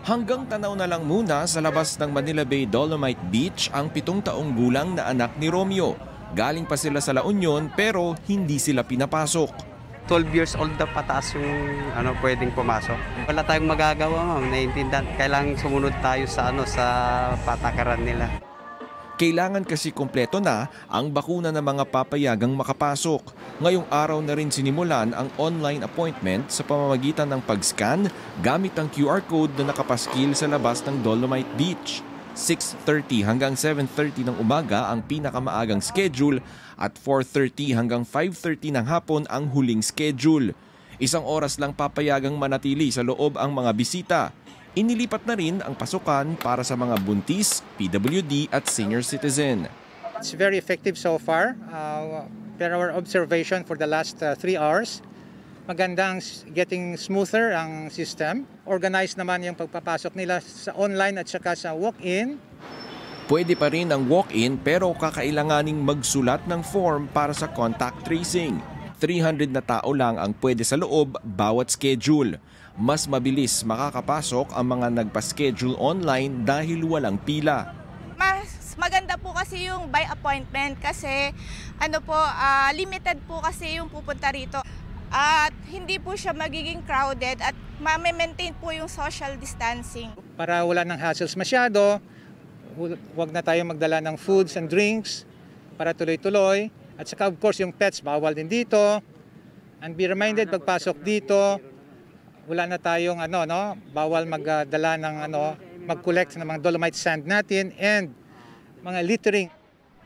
Hanggang tanaw na lang muna sa labas ng Manila Bay Dolomite Beach ang pitong taong gulang na anak ni Romeo. Galing pa sila sa La Union pero hindi sila pinapasok. 12 years old na pataas yung ano pwedeng pumasok. Wala tayong magagawa, ma'am. Naiintindihan. Kailangan sumunod tayo sa ano sa patakaran nila. Kailangan kasi kumpleto na ang bakuna ng mga papayagang makapasok. Ngayong araw na rin sinimulan ang online appointment sa pamamagitan ng pag-scan gamit ang QR code na nakapaskil sa labas ng Dolomite Beach. 6.30 hanggang 7.30 ng umaga ang pinakamaagang schedule at 4.30 hanggang 5.30 ng hapon ang huling schedule. Isang oras lang papayagang manatili sa loob ang mga bisita. Inilipat na rin ang pasukan para sa mga buntis, PWD at senior citizen. It's very effective so far. Uh, per our observation for the last uh, three hours, maganda ang getting smoother ang system. Organized naman yung pagpapasok nila sa online at saka sa walk-in. Pwede pa rin ang walk-in pero kakailanganing magsulat ng form para sa contact tracing. 300 na tao lang ang pwede sa loob bawat schedule mas mabilis makakapasok ang mga nagpa-schedule online dahil walang pila. Mas maganda po kasi yung by appointment kasi ano po, uh, limited po kasi yung pupunta rito. At hindi po siya magiging crowded at ma-maintain po yung social distancing. Para wala ng hassles masyado, huwag na tayo magdala ng foods and drinks para tuloy-tuloy. At saka of course yung pets bawal din dito. And be reminded pagpasok dito, wala na tayong ano no, bawal magdala ng ano, mag-collect ng mga dolomite sand natin and mga littering.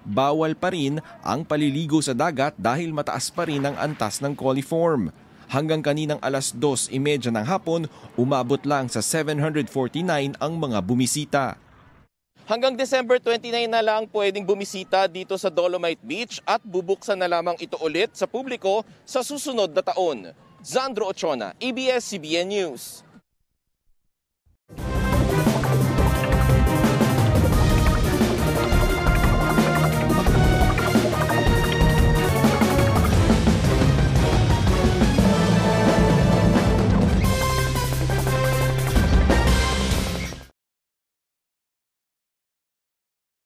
Bawal pa rin ang paliligo sa dagat dahil mataas pa rin ang antas ng coliform. Hanggang kaninang alas 2.30 ng hapon, umabot lang sa 749 ang mga bumisita. Hanggang December 29 na lang pwedeng bumisita dito sa Dolomite Beach at bubuksan na lamang ito ulit sa publiko sa susunod na taon. Zandro Ochona, ABS-CBN News.